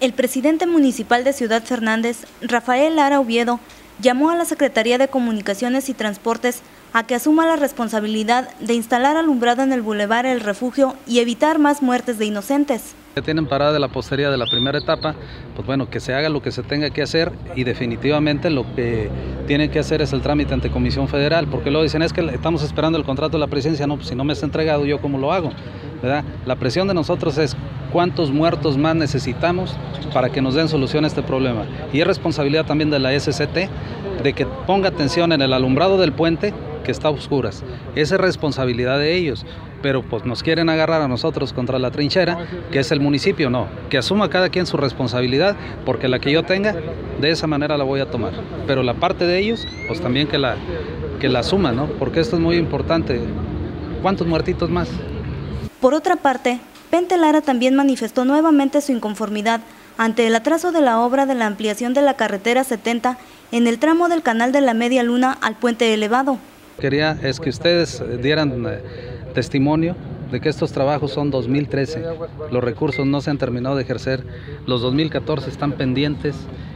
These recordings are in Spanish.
El presidente municipal de Ciudad Fernández, Rafael Lara Oviedo, llamó a la Secretaría de Comunicaciones y Transportes a que asuma la responsabilidad de instalar alumbrado en el bulevar El Refugio y evitar más muertes de inocentes. Tienen parada de la postería de la primera etapa, pues bueno, que se haga lo que se tenga que hacer y definitivamente lo que tienen que hacer es el trámite ante Comisión Federal, porque luego dicen es que estamos esperando el contrato de la presidencia, no, pues si no me está entregado, ¿yo cómo lo hago? La presión de nosotros es cuántos muertos más necesitamos para que nos den solución a este problema. Y es responsabilidad también de la SCT de que ponga atención en el alumbrado del puente que está a oscuras. Esa es responsabilidad de ellos, pero pues nos quieren agarrar a nosotros contra la trinchera, que es el municipio, no, que asuma cada quien su responsabilidad, porque la que yo tenga, de esa manera la voy a tomar. Pero la parte de ellos, pues también que la, que la asuma, ¿no? Porque esto es muy importante. ¿Cuántos muertitos más? Por otra parte, Pente Lara también manifestó nuevamente su inconformidad ante el atraso de la obra de la ampliación de la carretera 70 en el tramo del canal de la Media Luna al puente elevado. Quería es que ustedes dieran eh, testimonio de que estos trabajos son 2013, los recursos no se han terminado de ejercer, los 2014 están pendientes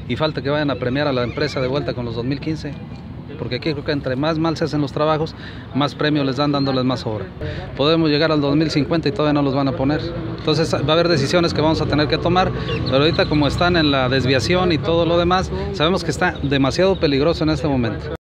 y falta que vayan a premiar a la empresa de vuelta con los 2015 porque aquí creo que entre más mal se hacen los trabajos, más premios les dan dándoles más obra. Podemos llegar al 2050 y todavía no los van a poner. Entonces va a haber decisiones que vamos a tener que tomar, pero ahorita como están en la desviación y todo lo demás, sabemos que está demasiado peligroso en este momento.